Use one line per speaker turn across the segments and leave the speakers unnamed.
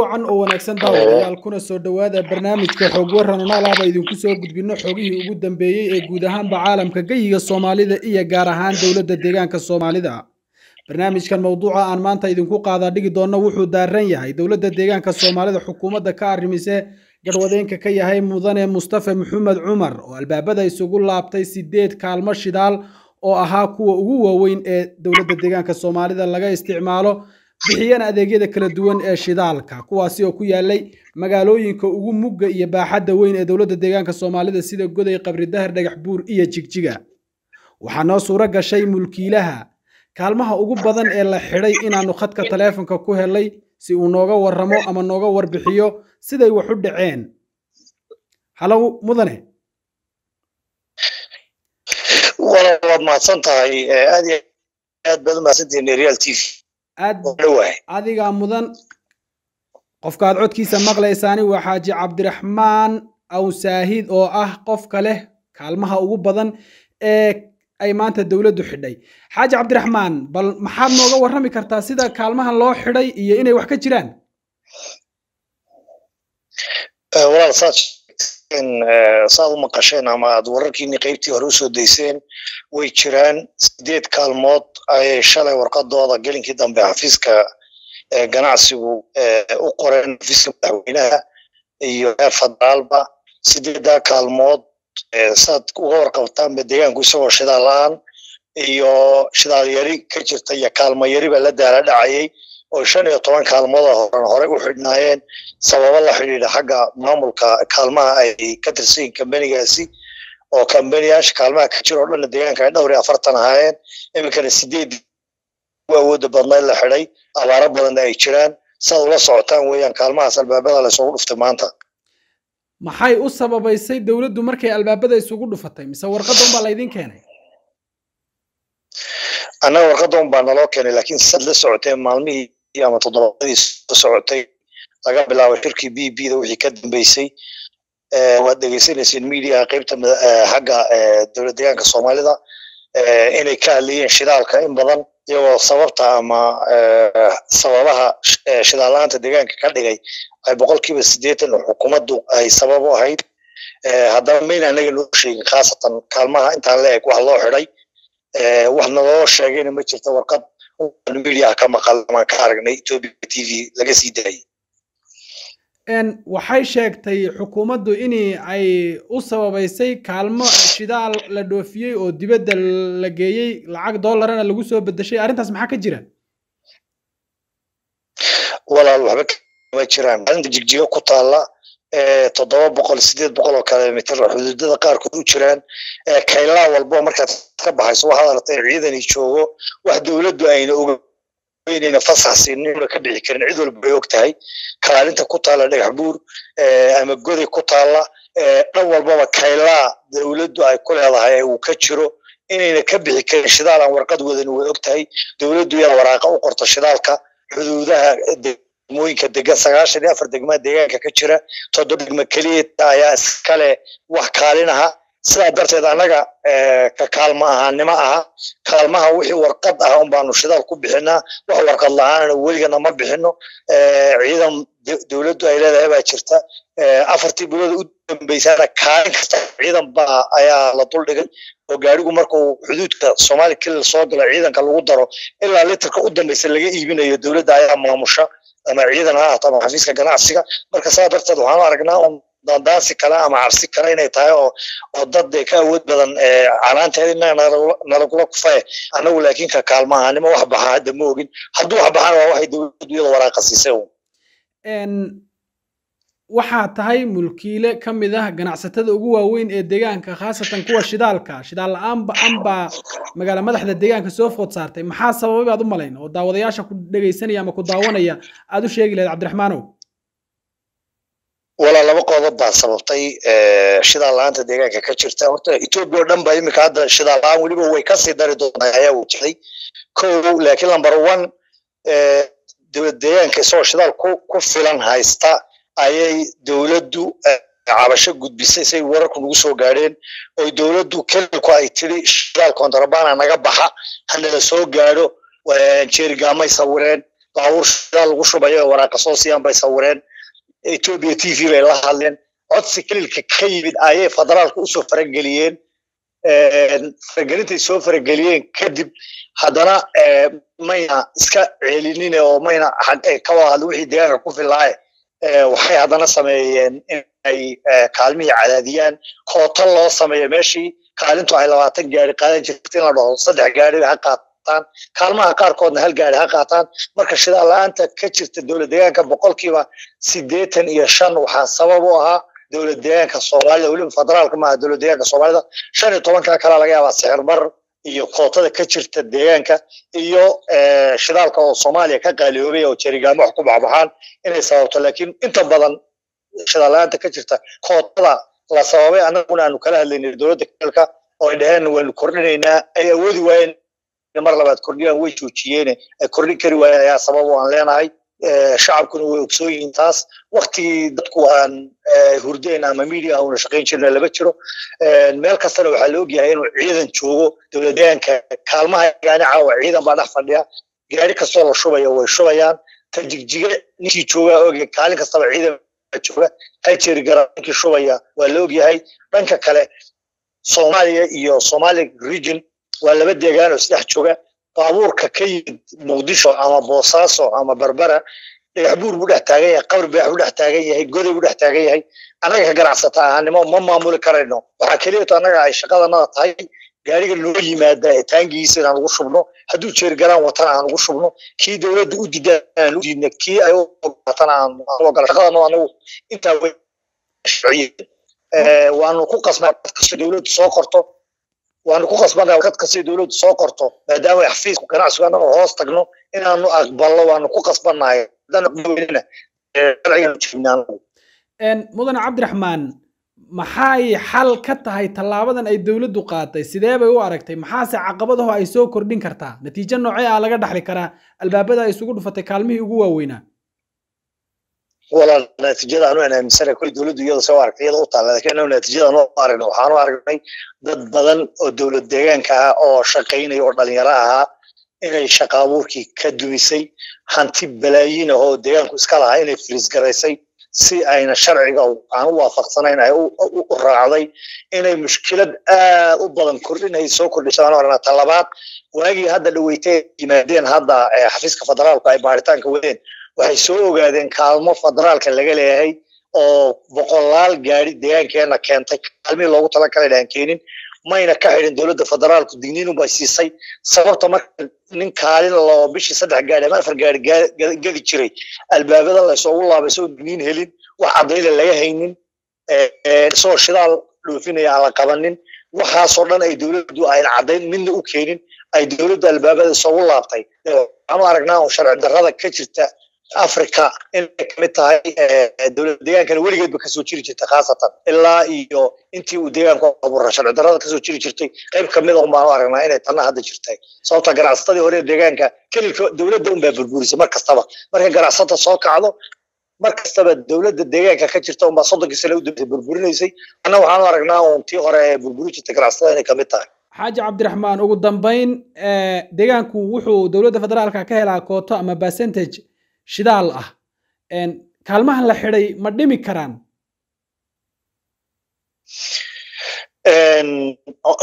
wacan oo wanaagsan daawadayaal kuna soo dhowaada barnaamijka xoog waran noolaaba idinku soo gudbino xogihii ugu dambeeyey ee guud ahaanba caalamka geyiga soomaalida iyo gaar ahaan dowladda deegaanka soomaalida. Barnaamijkan mowduuca aan maanta idinku qaadaa dhigi doonno wuxuu daaran yahay. Dowladda deegaanka soomaalida xukuumadda ka arrimise garwadeenka ka yahay mudane mustafa maxamed cumar oo albaabada isugu laabtay sideed kaalmo shidaal oo ahaa kuwa ugu waaweyn ee dowladda deegaanka soomaalida laga isticmaalo bixiyana adeegyada kala duwan ee shidaalka kuwaasi oo ku yaalay magaalooyinka ugu mugga iyo baaxadda weyn ee dowladda deegaanka soomaalida sida goday qabridahar dhagax buur iyo jigjiga. Waxaa noo suuro gashay mulkiilaha kaalmaha ugu badan ee la xidhay inaannu khadka taleefonka ku helay si uu nooga warramo ama nooga warbixiyo siday wax u dhaceen. Halow mudane.
Waad mahadsan tahay aad iyo aad baad u mahadsantihiin real t v
adigaa mudan qofkaad codkiisa maqlaysaani waa xaaji cabdiraxmaan awsaahid oo ah qofka leh kaalmaha ugu badan ee ay maanta dowladdu xidhay. Xaaji cabdiraxmaan bal maxaad nooga warrami kartaa sida kaalmahan loo xidhay iyo inay wax ka jiraan?
Walaal saad sheegteen saad u maqasheen ama aad wararkiini qaybtii hore u soo dayseen way jiraan. Sideed kaalmood ayay shalay warqadooda gelinkii dambe xafiiska ganacsigu u qoreen xafiiska madaxweynaha iyo reer federaalba. Sideeddaa kaalmood saad uga warqabtaanba deegaanku isagoo shidaal la'aan iyo shidaal yari ka jirta iyo kaalmo yari baa la daala dhacayay oo shan iyo toban kaalmooda horan horey u xidhnaayeen sababo la xidhiidha xagga maamulka kaalmaha ay ka tirsanyiin kambanigaasi oo kambaniyaasha kaalmaha ka jira oo dhanna deegaanka ay dhowr iyo afartan ahaayeen. Iminkana sideed u awoodda badnayd la xidhay abaaro badanna ay jiraan saad ula socotaan weeyaan kaalmahaas albaabada laysugu dhuftay maanta.
Maxay u sababaysay dowladdu markay albaabada isugu dhufatay? Mise warqadda unbaa laydin keenay?
Annaga warqadda un baa naloo keenay laakiin saad la socoteen maalmihii ama toddobadii soo socotay laga bilaabo shirkii b b da wixii ka dambeysay waad dhegeysanayseen mediaha qaybta xagga dowlad deegaanka soomaalida inay ka hadlayeen shidaalka in badan iyagoo sababta ama sababaha shidaal la'aanta deegaanka ka dhigay ay boqolkiiba siddeetan oo xukuumaddu ay sabab u ahayd. Haddaba mayna anaga noo sheegin khaasatan kaalmaha intaan la eg wax loo xidhay wax naloo sheegayna ma jirta warqad mediaha ka maqal amaan ka aragnay ethiopia t v laga sii daayay.
Waxay sheegtay xukuumaddu in ay u sababaysay kaalmo shidaal la dhoofiyey oo dibadda la geeyey lacag dollarana lagu soo bedeshay arrintaas maxaa ka jira?
Walaal waxba kama jiraan. Maalinta jigjiga ku taalla toddoba boqol sideed boqol oo kilomitr xuduudada qaarkood u jiraan. Kaylaa walbo markaad ka baxayso waxaad aragtay ciidani joogo wax dowladdu ayna oga inayna fasax siinina ka dhici karin cid walba bay og kalaalinta ku taalla dhagax buur ama goday ku taalla dhan walbaba kaylaa dowladdu ay ku leedahay ee uu ka jiro inayna ka bixi karin shidaal aan warqad wadani way og tahay. Dowladdu yaa waraaqa u qorta shidaalka xuduudaha degmooyinka degan sagaashan iyo afar degmaa deegaanka ka jira toddoba degma keliya ayaa iskale wax kaalinaha sidaa darteed annaga ka kaalma ahaanimo aha. Kaalmaha wixii warqad ah un baanu shidaal ku bixinaa. Wax warqad la'aanana weligana ma bixino. Ciidan dowladdu ay leedahay baa jirta. Afartii bilood u dambeysana kaalin kasta ciidan baa ayaa la duldhigay oo gaarigu markuu xuduudka soomaali kelil soo galo ciidanka lagu daro ilaa litarka u dambeysa laga iibinayo dowladda ayaa maamusha ama ciidan ha ama xafiiska ganacsiga marka saa darteed waxaanu aragnaa un dandaansi kale ama cabsi kale inay tahay oo oo dad ka awood badan canaanteeda inaga nalagula kufaye annagu laakiin ka kaalma ahaanimo wax baxa hadda ma ogin. Hadduu wax waa waxay dowladdu iyada waraaqa siisay
waxaa tahay mulkiile ka mid ah ganacsatada ugu waaweyn ee deegaanka khaasatan kuwa shidaalka. Shidaal la'aanba anbaa magaala madaxda deegaanka soo food saartay. Maxaa sababay baad u malayn? Oo daawadayaasha ku dhegaysanaya ama ku daawanaya aad u sheegi lahayd cabdiraxmaanow.
Walaa laba qodob baa sababtay shidaal la'aanta deegaanka ka jirta. Horta etoobiya oo dhan ba iminka hadda shidaal la'aan weliba way ka sii dari doontaa ayaa wajahday ko laakiin number one dowlad deegaanka isagoo shidaal ku filan haysta ayay dowladdu cabasho gudbisay say wararku nagu soo gaadheen oy dowladdu kelilku ay tiri shidaal kontrabana naga baxa hanala soo gaadho jeerigaamay sawireen baabuur shidaal lagu shubayo waraaqa soo siiyaan bay sawireen. Ethiopia t v bay la hadleen codsi kelilka ka yimid ayay federaalka u soo farageliyeen faragelintay soo farageliyeen kadib haddana mayna iska celinine oo mayna ka wada hadlin wixii deegaanka ku filaaye waxay haddana sameeyeen inay kaalmihii cadaadiyaan koota loo sameeyo meeshii kaalintu ay labaatan gaari qaadan jirta in la dhaho saddex gaari ha qaataan. Kaalmaha qaarkoodna hal gaari ha qaataan. Marka shidaal la'aanta ka jirta dowlad deegaanka boqolkiiba siddeetan iyo shan waxaa sabab u ahaa dowlad deegaanka soomaalida weliba federaalka maaha dowlad deegaanka soomaalida. Shan iyo tobanka kale laga yaabaa sixir iyo kootada ka jirta deegaanka iyo shidaalka oo soomaaliya ka qaaliyoobay oo jerigaamo wax ku baxbaxaan inay sababto. Laakiin inta badan shidaal la'aanta ka jirta kootada la sababay annaguna aanu kala hadlaynay dowladda kelka oo ay dhaheen waanu kordhinaynaa ay awoodi waayeen mar labaad kordhiyaan way joojiyeen ay kordhin kari waayeen ayaa sabab oo aan leenahay shacabkuna way ogsoon yihiin taas waktigii dadku aan hurdeyn ama media una shaqayn jirna lama jiro. Meel kastana waxaa la ogyahay inuu ciidan joogo dowlad deegaanka kaalmaha caawa ciidan baa dhex fadhiya. Gaari kastoo la shubayo way shubayaan. Ta jigjige ninkii joogaa ogya kaalin kastaba ciidan jooga. Hajeri gara ninkii shubaya waa la ogyahay. Dhanka kale soomaaliya iyo somali region waa laba deegaan oo isdhex jooga baabuurka ka yimid muqdisho ama boosaaso ama berbera dhagax buur buu dhex taagan yahay qabri baax buu dhex taagan yahay goday buu dhex taagan yahay annaga ka ganacsata ahaanimo ma maamuli karayno. Waxaa keliyato annaga ay shaqadanada tahay gaariga noo yimaada ee taangigiisa inaan ugu shubno hadduu jeergalaan watana aan ugu shubno kii dowladda u diidaan aan u diidna kii ay u ogolaatana aan ogolaa shaqadana anagu intaa waanu ku qasnaa kastoo dowladdu soo qorto waanu ku qasbanaa warqad kastoo dowladdu soo qorto maadaama xafiiska ganacsigu annaga hoos tagno inaanu aqbalno waanu ku joognaa
mudane cabdiraxmaan maxay xal ka tahay tallaabadan ay dowladdu qaatay? Sidee bay u aragtay? Maxaase caqabadaho ay soo kordhin kartaa? Natiijo noocee ah laga dhaxli karaa? Albaabada ay isugu dhufatay kaalmihii ugu waaweynaa
walaal natiijada anu aan aaminsana kulli dowladdu iyada soo aragtay iyada u taalla laakiin anu natiijada anu aragnay waxaanu aragnay dad badan oo dowlad deegaanka ah oo shaqaynaya oo dhalinyaro ahaa inay shaqa abuurkii ka dumisay hanti balaayiin ah oo deegaanku iska lahaa inay firisgaraysay si ayna sharciga aan u waafaqsanayn ay u raacday inay mushkilad aad u badan kordhinay soo kordhisaan aragnaa talabaad waagii hadda dhaweytay yimaadeen hadda xafiiska federaalku ay baaritaanka wadeen waxay soo ogaadeen kaalmo federaalka laga leeyahay oo boqolaal gaari deegaankeena keentay. Kaalmihii loogu talagalay aan keenin mayna ka xidhin dowladda federaalku digniinu bay siisay. Sababta marka nin kaalin loo bishii saddex gaari ama afar gaari gadi jiray albaabada laysoogu laabay soo digniin helin wax caddayla laga haynin isagoo shidaal dhoofinaya aan la qabanin. Waxaasoo dhan ay dowladdu ayna caddayn midna u keenin ay dowladdu albaabada isoogu laabtay. Waxaanu aragnaa oo sharci darrada ka jirta africa inay ka mid tahay dowlad deegaankana weligeedba ka soo jiri jirtay khaasatan ilaa iyo intii uu deegaanku abuura sharci darrada ka soo jiri jirtay qayb ka mid a unbaanu aragnaa inay tanna hadda jirtay. Sababta ganacsatadii hore deegaanka kelilka dowladda unbaa burburisay mar kastaba. Markay ganacsata soo kacdo mar kastaba dowladda deegaanka ka jirta unbaa soddonkii sane u dambeysay burburinaysay. Anna waxaanu aragnaa un tii hore ee burburi jirtay ganacsatada inay ka mid tahay.
Xaaji cabdiraxmaan ugu dambayn deegaanku wuxuu dowladda federaalka ka helaa kooto ama percentage shidaal ah. Kaalmahan la xidhay ma dhimi karaan?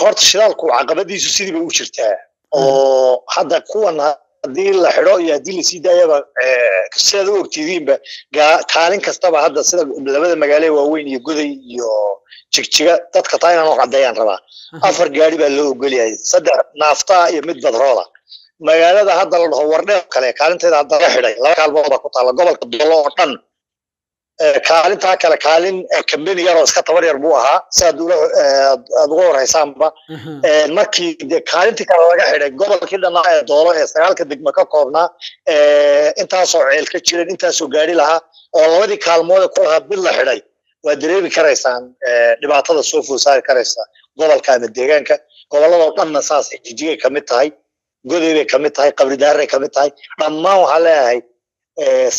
Horta shidaalku caqabadiisu sidii bay u jirtaa. Oo hadda kuwan haddii la xidho iyo haddii la sii daayaba sidaad u ogtidiinba kaalin kastaba hadda sida labada magaale waaweyn iyo goday iyo jigjiga dadka taa inaan u caddeeyaan rabaa. Afar gaari baa loo ogolyahay saddex naaftaa iyo mid badrooda magaalada hadda la dhaho wardheer kale kaalinteeda hadda la xidhay laba kaalmooda ku taalla gobolka dolo oo dhan kaalintaa kale kaalin kambeni yar oo iska tabar yar buu ahaa si aad aad uga warhaysaanba markii de kaalintii kale laga xidhay gobolkii dhannaa ee doolo ee sagaalka degmo ka koobnaa intaasoo ceel ka jiran intaasoo gaari lahaa oo labadii kaalmooda ku lahaa mid la xidhay waa dareemi karaysaan dhibaatada soo food saari karaysa gobolka ama deegaanka. Gobolladoo dhanna saas jijigay ka mid tahay goday bay ka mid tahay qabridaaray ka mid tahay dhammaan waxaa leeyahay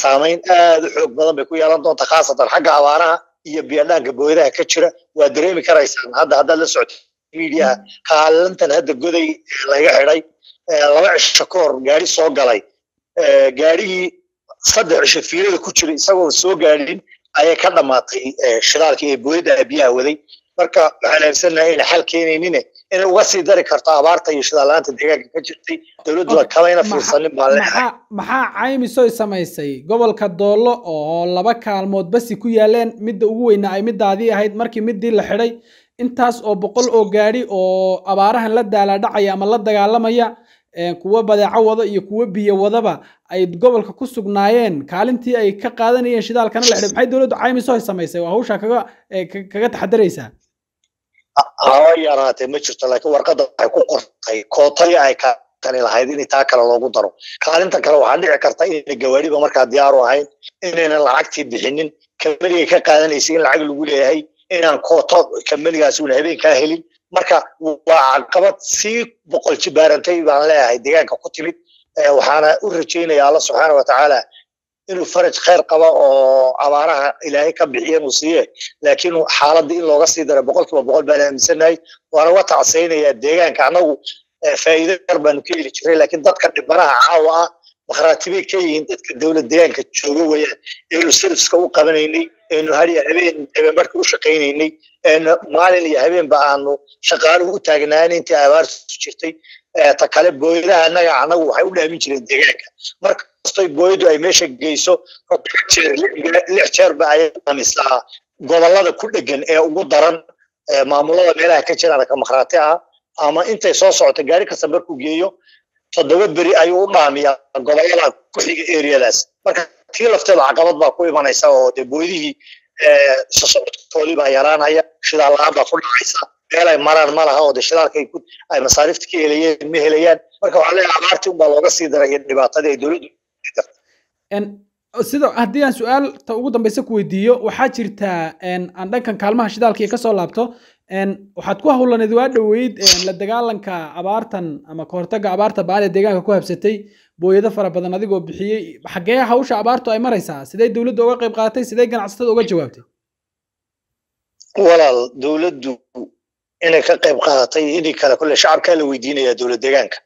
saamayn aad u xoog badan bay ku yeelan doonta khaasatan xagga abaaraha iyo biyadhaanka booyadaha ka jira. Waa dareemi karaysaan hadda haddaad la socto miidiyaha kaalintan hadda goday laga xidhay laba cisho ka gaari soo galay. Gaadhigii saddex cisho fiilada ku jira isagoo soo gaadhin ayay ka dhammaatay shidaalkii ee booyadda biyaha waday. Marka waxaan aaminsanahay inay xal keenaynine inay uga sii dari karto abaarta iyo shidaalaanta deegaanka ka jirtay dowladdu kamayna fiirsanin baan leeyahay
maxaa caymisoy samaysay? Gobolka doollo oo laba kaalmood basi ku yaaleen midda ugu weyna ay midaadii ahayd markii midii la xidhay intaas oo boqol oo gaadhi oo abaarahan la daalaadhacaya ama la dagaalamaya kuwo badeeco wada iyo kuwo biyo wadaba ay gobolka ku sugnaayeen kaalintii ay ka qaadanayeen shidaalkana la xidhay. Maxay dowladdu caymisoy samaysay? Waa hawshaa kaga kaga taxadaraysaa
hawa yaraatee ma jirto laakiin warqadda waxay ku qortay kootadii ay kani lahayd in taa kale loogu daro. Kaalinta kale waxaa dhici karta inayna gawaadhiba markaa diyaaru ahayn inaynan lacagtii bixinin kambanigay ka qaadanaysay in lacag lagu leeyahay inaan kooto kambanigaas una habeenkaa helin. Marka waa caqabad sii boqol jibaarantay baan leeyahay deegaanka ku timid waxaana u rajaynaya alla subxaana wa tacaala inuu faraj khayr qaba oo abaaraha ilaahay ka bixiya inuu siiye laakiin xaaladda in looga sii dara boqol boqol baan aaminsanahay. Waana uga tacsaynayaa deegaanka. Annagu faa'iido yar baanu ka heli jiray laakiin dadka dhibanaha caawa ah makhraatibay ka yihiin dadka dowlad deegaanka jooga weeyaan. Eenu serviska u qabanaynay eenu hadiya habeen habeenbarka u shaqaynaynay eenu maalin iyo habeenba aanu shaqaaluhu u taagnaan intii abaartu jirtay. Ta kale booyadaha annaga annagu waxay u dhaamin jireen deegaanka markastoy booyadu ay meesha geyso lix jeerba ayay dhamisaa gobollada ku dhegan ee ugu daran maamulada meelaha ka jiraan ka makhraati ah ama intay soo socoto gaari kasta markuu geeyo toddoba beri ayuu u dhaamiyaa gobollada ku xiga eriyadaas marka tii lafteeda caqabad baa ku imanaysa oo dee booydihii sosocodkoodii baa yaraanaya shidaal la'aan baa ku dhacaysa meel ay maraan ma laha oo dee shidaalka ay masaarifta ka helayeen ma helayaan marka waxaa leeyahay abaartii unbaa looga sii daray dhibaatadii ay dowladdu
sida haddii aan su'aal ta ugu dambaysa ku weydiiyo waxaa jirtaa aan dhankan kaalmaha shidaalka iyo ka soo laabto waxaad ku hawlaneed waa dhoweyd la dagaalanka abaartan ama kahortaga abaarta baan ee deegaanka ku habsatay booyado fara badan adigoo bixiyey xaggee hawsha abaartu ay maraysaa? Sidee dowladda uga qayb qaadatay sidee ganacsatada uga jawaabtay?
Walaal dowladdu inay ka qayb qaadatay inii kale kule shacabkaa la weydiinaya dowlad deegaanka.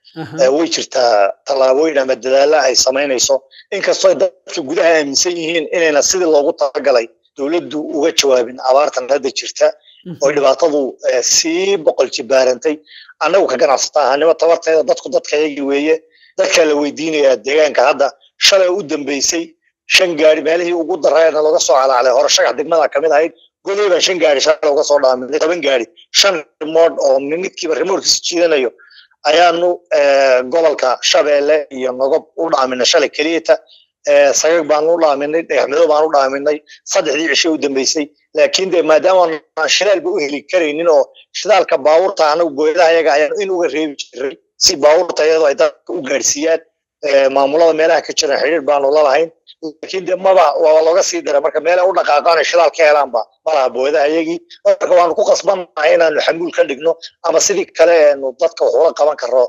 Way jirtaa tallaabooyin ama dadaalla ay samaynayso. Inkastoo dadka gudaha aaminsan yihiin inayna sidii loogu talagalay dowladdu uga jawaabin abaartan hadda jirta oo dhibaatadu sii boqol jibaarantay annagu ka ganacsata ahaanimo tabarteeda dadku dadkayagii weeye dadkaa la weydiinayaa deegaanka hadda shalay u dambeysay shan gaari meelihii ugu darayna looga soo calaclay hore shagax degmada ka mid ahayd godoy baan shan gaari shalay uga soo dhaaminay toban gaari shan rimood oo midkiiba rimoodkiisa jiidanayo ayaanu gobolka shabeelle iyo nogob u dhaaminay shalay keliyata sagag baanu u dhaaminay dhagaxmido baanu u dhaaminay saddexdii cishe u dambeysay. Laakiin de maadaama aan shidaalba u heli karaynin oo shidaalka baabuurta anagu booyadaha yaga ayaan in uga reebi jiray. Si baabuurta iyadoo ay dadka u gaadhsiiyaan maamulada meelaha ka jiran xidhiir baanu lalahayn laakiin de maba waa looga sii dara marka meelay u dhaqaaqaan ay shidaal ka helaanba malaha booyadaha iyagii marka waanu ku qasbannahay inaanu xamuul ka dhigno ama sidii kale eenu dadka wax ula qaban karro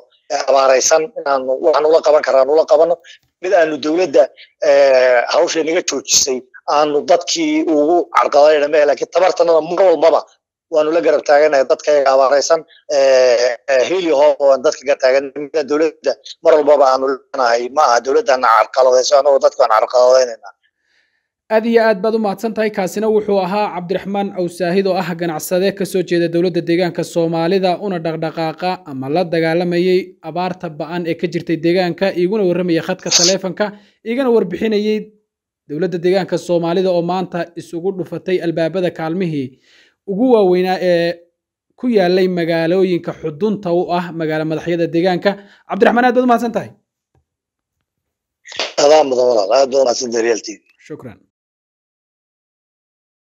abaaraysan inaanu waxaan ula qaban karra ula qabano mid aanu dowladda hawsha naga joojisay aanu dadkii ugu carqaladayna mehe laakiin tabartanada mar walbaba waanu la garab taaganahay dadka abaaraysan heliho oo dadka garab taagan dowladda. Mar walbaba aanu leenahay ma aha dowladdana carqaladayso anagoo dadkaan carqaladaynayna.
Aad iyo aad baad u mahadsan tahay kaasina wuxuu ahaa cabdiraxmaan awsaahid oo ah ganacsade ka soo jeeda dowladda deegaanka soomaalida una dhaqdhaqaaqa ama la dagaalamayey abaarta ba'an ee ka jirtay deegaanka iguna warramaya khadka taleefonka igana warbixinayey dowladda deegaanka soomaalida oo maanta isugu dhufatay albaabada kaalmihii ugu waaweynaa ee ku yaalay magaalooyinka xudunta u ah magaalo madaxyada deegaanka. Cabdiraxmaan aad baad u mahadsan tahay?
Adaa mudan walaal aad baad u mahadsan tahay realtv
shukran